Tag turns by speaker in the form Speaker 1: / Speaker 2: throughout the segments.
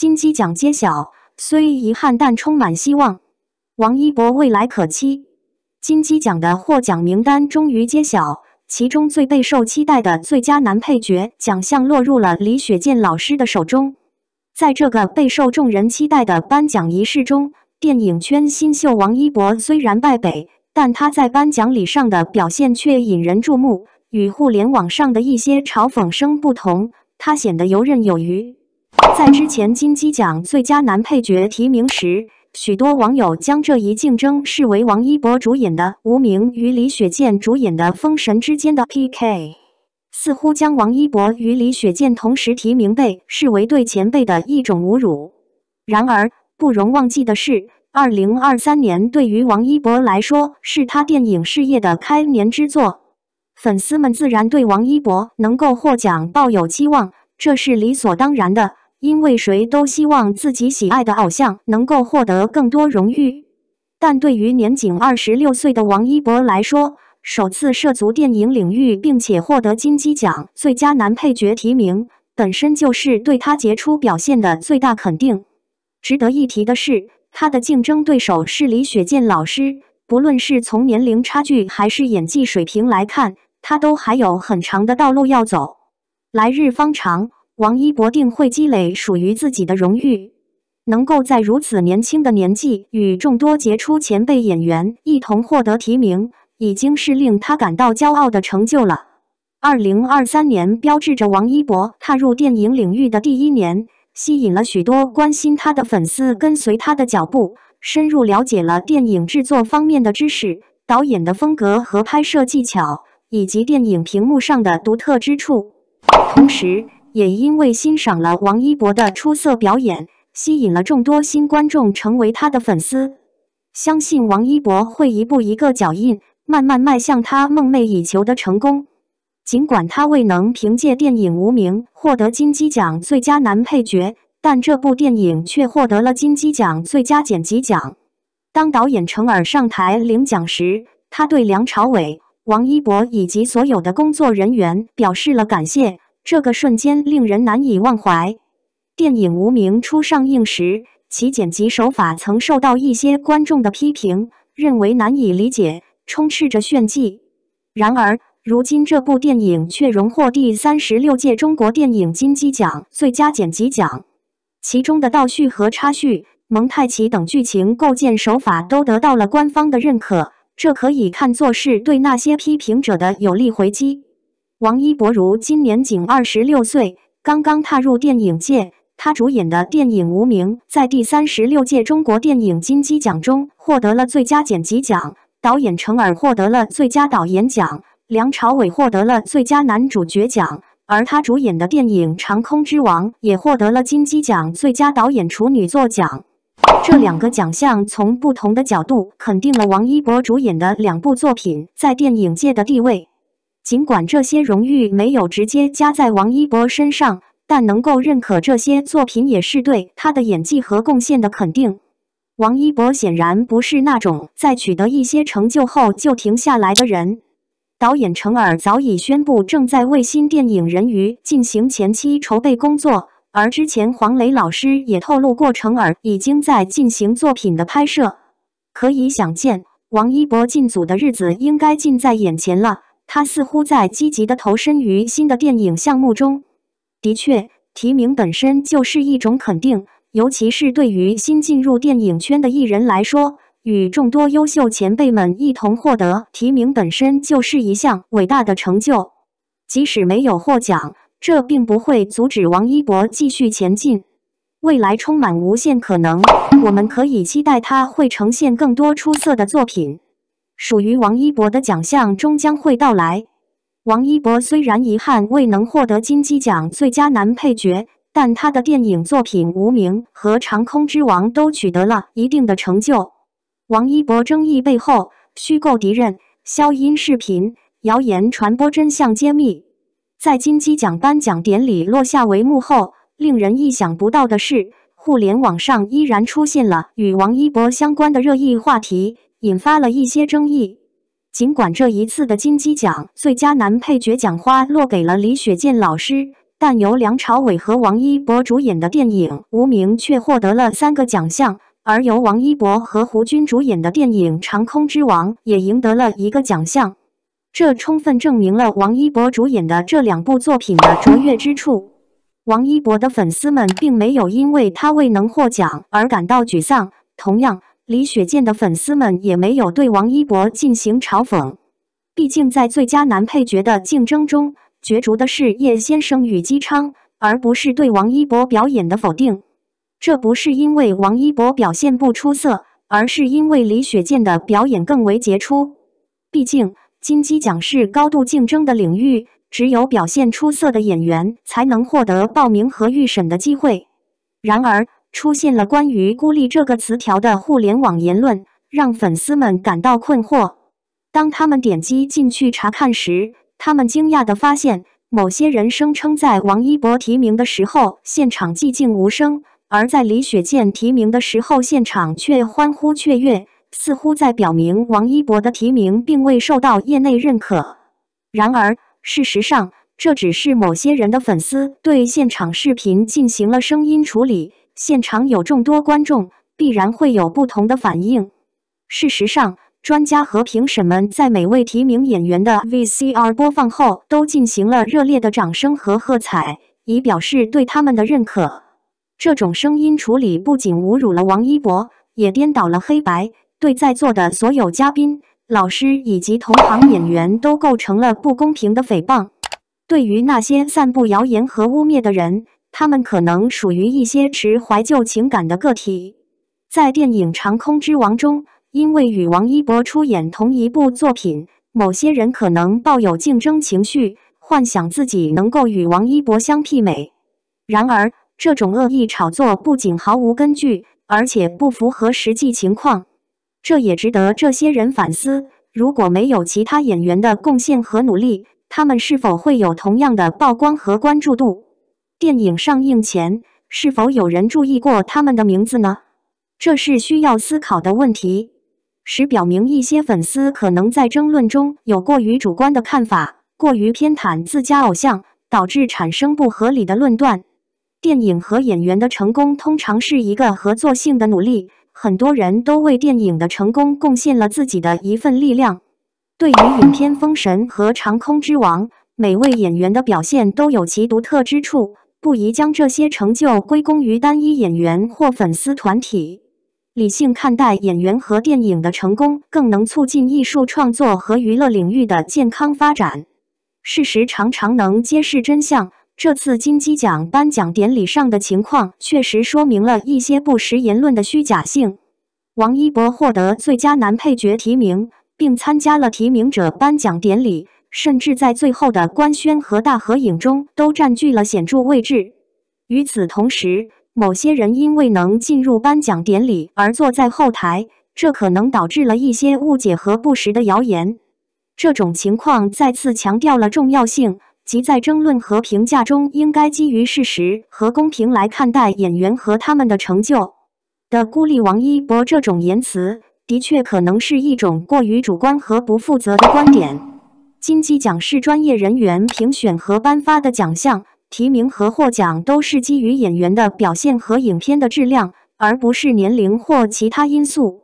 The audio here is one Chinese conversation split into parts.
Speaker 1: 金鸡奖揭晓，虽遗憾但充满希望，王一博未来可期。金鸡奖的获奖名单终于揭晓，其中最备受期待的最佳男配角奖项落入了李雪健老师的手中。在这个备受众人期待的颁奖仪式中，电影圈新秀王一博虽然败北，但他在颁奖礼上的表现却引人注目。与互联网上的一些嘲讽声不同，他显得游刃有余。在之前金鸡奖最佳男配角提名时，许多网友将这一竞争视为王一博主演的《无名》与李雪健主演的《封神》之间的 PK，似乎将王一博与李雪健同时提名被视为对前辈的一种侮辱。然而，不容忘记的是，二零二三年对于王一博来说是他电影事业的开年之作，粉丝们自然对王一博能够获奖抱有期望，这是理所当然的。因为谁都希望自己喜爱的偶像能够获得更多荣誉，但对于年仅二十六岁的王一博来说，首次涉足电影领域并且获得金鸡奖最佳男配角提名，本身就是对他杰出表现的最大肯定。值得一提的是，他的竞争对手是李雪健老师，不论是从年龄差距还是演技水平来看，他都还有很长的道路要走，来日方长。王一博定会积累属于自己的荣誉，能够在如此年轻的年纪与众多杰出前辈演员一同获得提名，已经是令他感到骄傲的成就了。二零二三年标志着王一博踏入电影领域的第一年，吸引了许多关心他的粉丝跟随他的脚步，深入了解了电影制作方面的知识、导演的风格和拍摄技巧，以及电影屏幕上的独特之处，同时。也因为欣赏了王一博的出色表演，吸引了众多新观众成为他的粉丝。相信王一博会一步一个脚印，慢慢迈向他梦寐以求的成功。尽管他未能凭借电影《无名》获得金鸡奖最佳男配角，但这部电影却获得了金鸡奖最佳剪辑奖。当导演程耳上台领奖时，他对梁朝伟、王一博以及所有的工作人员表示了感谢。这个瞬间令人难以忘怀。电影《无名》初上映时，其剪辑手法曾受到一些观众的批评，认为难以理解，充斥着炫技。然而，如今这部电影却荣获第三十六届中国电影金鸡奖最佳剪辑奖，其中的倒叙和插叙、蒙太奇等剧情构建手法都得到了官方的认可，这可以看作是对那些批评者的有力回击。王一博如今年仅二十六岁，刚刚踏入电影界。他主演的电影《无名》在第三十六届中国电影金鸡奖中获得了最佳剪辑奖，导演程耳获得了最佳导演奖，梁朝伟获得了最佳男主角奖，而他主演的电影《长空之王》也获得了金鸡奖最佳导演处女作奖。这两个奖项从不同的角度肯定了王一博主演的两部作品在电影界的地位。尽管这些荣誉没有直接加在王一博身上，但能够认可这些作品也是对他的演技和贡献的肯定。王一博显然不是那种在取得一些成就后就停下来的人。导演程耳早已宣布正在为新电影《人鱼》进行前期筹备工作，而之前黄磊老师也透露过，程耳已经在进行作品的拍摄。可以想见，王一博进组的日子应该近在眼前了。他似乎在积极地投身于新的电影项目中。的确，提名本身就是一种肯定，尤其是对于新进入电影圈的艺人来说，与众多优秀前辈们一同获得提名本身就是一项伟大的成就。即使没有获奖，这并不会阻止王一博继续前进。未来充满无限可能，我们可以期待他会呈现更多出色的作品。属于王一博的奖项终将会到来。王一博虽然遗憾未能获得金鸡奖最佳男配角，但他的电影作品《无名》和《长空之王》都取得了一定的成就。王一博争议背后，虚构敌人、消音视频、谣言传播、真相揭秘。在金鸡奖颁奖典礼落下帷幕后，令人意想不到的是，互联网上依然出现了与王一博相关的热议话题。引发了一些争议。尽管这一次的金鸡奖最佳男配角奖花落给了李雪健老师，但由梁朝伟和王一博主演的电影《无名》却获得了三个奖项，而由王一博和胡军主演的电影《长空之王》也赢得了一个奖项。这充分证明了王一博主演的这两部作品的卓越之处。王一博的粉丝们并没有因为他未能获奖而感到沮丧，同样，李雪健的粉丝们也没有对王一博进行嘲讽。毕竟，在最佳男配角的竞争中，角逐的是叶先生与姬昌，而不是对王一博表演的否定。这不是因为王一博表现不出色，而是因为李雪健的表演更为杰出。毕竟。金鸡奖是高度竞争的领域，只有表现出色的演员才能获得报名和预审的机会。然而，出现了关于“孤立”这个词条的互联网言论，让粉丝们感到困惑。当他们点击进去查看时，他们惊讶地发现，某些人声称在王一博提名的时候，现场寂静无声；而在李雪健提名的时候，现场却欢呼雀跃。似乎在表明王一博的提名并未受到业内认可。然而，事实上，这只是某些人的粉丝对现场视频进行了声音处理。现场有众多观众，必然会有不同的反应。事实上，专家和评审们在每位提名演员的 VCR 播放后，都进行了热烈的掌声和喝彩，以表示对他们的认可。这种声音处理不仅侮辱了王一博，也颠倒了黑白。对在座的所有嘉宾、老师以及同行演员都构成了不公平的诽谤。对于那些散布谣言和污蔑的人，他们可能属于一些持怀旧情感的个体。在电影《长空之王》中，因为与王一博出演同一部作品，某些人可能抱有竞争情绪，幻想自己能够与王一博相媲美。然而，这种恶意炒作不仅毫无根据，而且不符合实际情况。这也值得这些人反思：如果没有其他演员的贡献和努力，他们是否会有同样的曝光和关注度？电影上映前，是否有人注意过他们的名字呢？这是需要思考的问题。实表明一些粉丝可能在争论中有过于主观的看法，过于偏袒自家偶像，导致产生不合理的论断。电影和演员的成功通常是一个合作性的努力。很多人都为电影的成功贡献了自己的一份力量。对于影片《封神》和《长空之王》，每位演员的表现都有其独特之处，不宜将这些成就归功于单一演员或粉丝团体。理性看待演员和电影的成功，更能促进艺术创作和娱乐领域的健康发展。事实常常能揭示真相。这次金鸡奖颁奖典礼上的情况，确实说明了一些不实言论的虚假性。王一博获得最佳男配角提名，并参加了提名者颁奖典礼，甚至在最后的官宣和大合影中都占据了显著位置。与此同时，某些人因未能进入颁奖典礼而坐在后台，这可能导致了一些误解和不实的谣言。这种情况再次强调了重要性。即在争论和评价中，应该基于事实和公平来看待演员和他们的成就。的孤立王一博这种言辞，的确可能是一种过于主观和不负责的观点。金鸡奖是专业人员评选和颁发的奖项，提名和获奖都是基于演员的表现和影片的质量，而不是年龄或其他因素。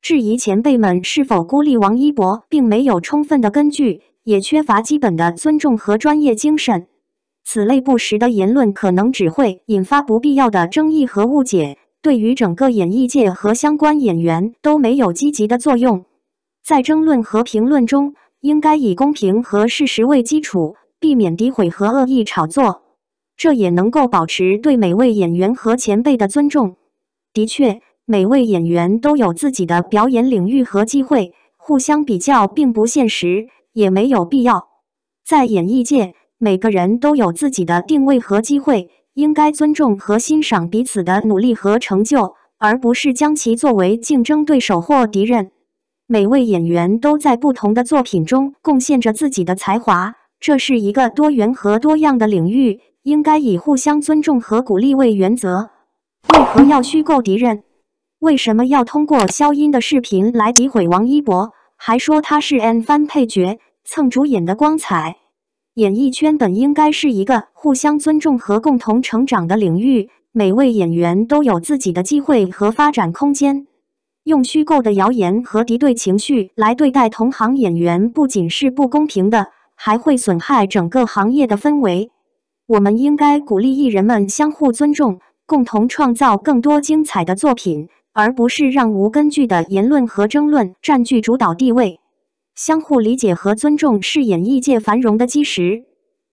Speaker 1: 质疑前辈们是否孤立王一博，并没有充分的根据。也缺乏基本的尊重和专业精神，此类不实的言论可能只会引发不必要的争议和误解，对于整个演艺界和相关演员都没有积极的作用。在争论和评论中，应该以公平和事实为基础，避免诋毁和恶意炒作，这也能够保持对每位演员和前辈的尊重。的确，每位演员都有自己的表演领域和机会，互相比较并不现实。也没有必要。在演艺界，每个人都有自己的定位和机会，应该尊重和欣赏彼此的努力和成就，而不是将其作为竞争对手或敌人。每位演员都在不同的作品中贡献着自己的才华，这是一个多元和多样的领域，应该以互相尊重和鼓励为原则。为何要虚构敌人？为什么要通过消音的视频来诋毁王一博？还说他是 N 番配角，蹭主演的光彩。演艺圈本应该是一个互相尊重和共同成长的领域，每位演员都有自己的机会和发展空间。用虚构的谣言和敌对情绪来对待同行演员，不仅是不公平的，还会损害整个行业的氛围。我们应该鼓励艺人们相互尊重，共同创造更多精彩的作品，而不是让无根据的言论和争论占据主导地位。相互理解和尊重是演艺界繁荣的基石。